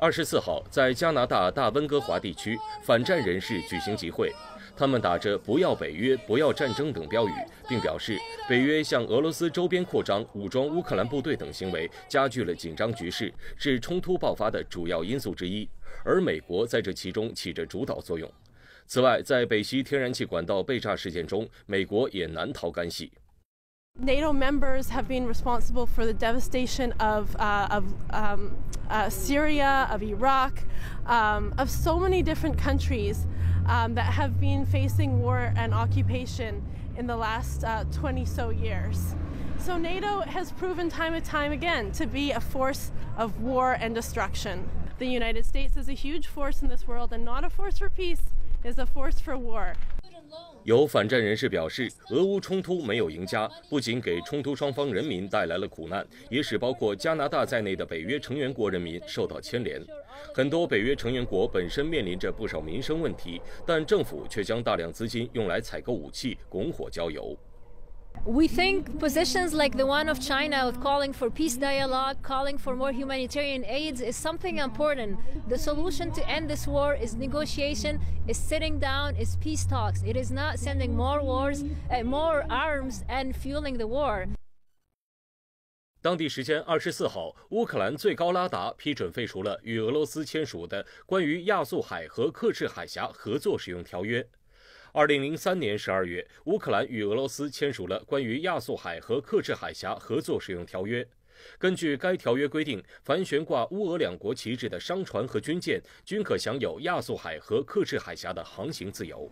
二十四号，在加拿大大温哥华地区，反战人士举行集会，他们打着“不要北约，不要战争”等标语，并表示北约向俄罗斯周边扩张、武装乌克兰部队等行为加剧了紧张局势，是冲突爆发的主要因素之一，而美国在这其中起着主导作用。此外，在北溪天然气管道被炸事件中，美国也难逃干系。NATO members have been responsible for the devastation of, uh, of um, uh, Syria, of Iraq, um, of so many different countries um, that have been facing war and occupation in the last uh, 20 so years. So NATO has proven time and time again to be a force of war and destruction. The United States is a huge force in this world and not a force for peace, is a force for war. 有反战人士表示，俄乌冲突没有赢家，不仅给冲突双方人民带来了苦难，也使包括加拿大在内的北约成员国人民受到牵连。很多北约成员国本身面临着不少民生问题，但政府却将大量资金用来采购武器，拱火浇油。We think positions like the one of China of calling for peace dialogue, calling for more humanitarian aids is something important. The solution to end this war is negotiation, is sitting down, is peace talks. It is not sending more wars, uh, more arms and fueling the war. 当地时间二十四号，乌克兰最高拉达批准废除了与俄罗斯签署的关于亚速海和克赤海峡合作使用条约。 二零零三年十二月，乌克兰与俄罗斯签署了关于亚速海和克赤海峡合作使用条约。根据该条约规定，凡悬挂乌俄两国旗帜的商船和军舰均可享有亚速海和克赤海峡的航行自由。